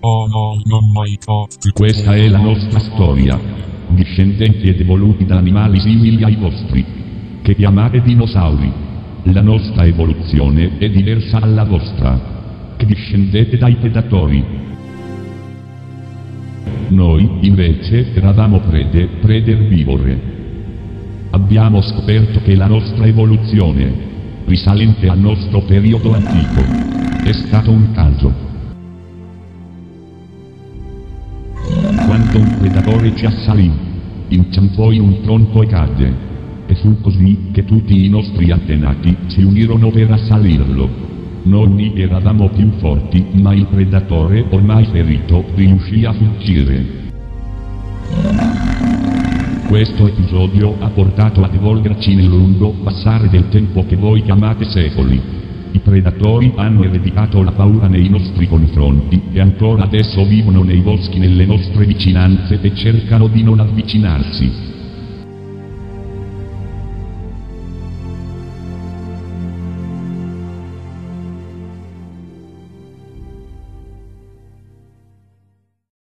Oh no, non mai to Questa è la nostra storia. Discendenti ed evoluti da animali simili ai vostri. Che chiamate dinosauri. La nostra evoluzione è diversa dalla vostra. Che discendete dai predatori. Noi, invece, eravamo prede, prede erbivore. Abbiamo scoperto che la nostra evoluzione, risalente al nostro periodo antico, è stato un caso. Un predatore ci assalì, inciampò in un tronco e cadde. E fu così che tutti i nostri antenati si unirono per assalirlo. Noi eravamo più forti, ma il predatore, ormai ferito, riuscì a fuggire. Questo episodio ha portato ad evolverci nel lungo passare del tempo che voi chiamate secoli. I predatori hanno ereditato la paura nei nostri confronti e ancora adesso vivono nei boschi nelle nostre vicinanze e cercano di non avvicinarsi.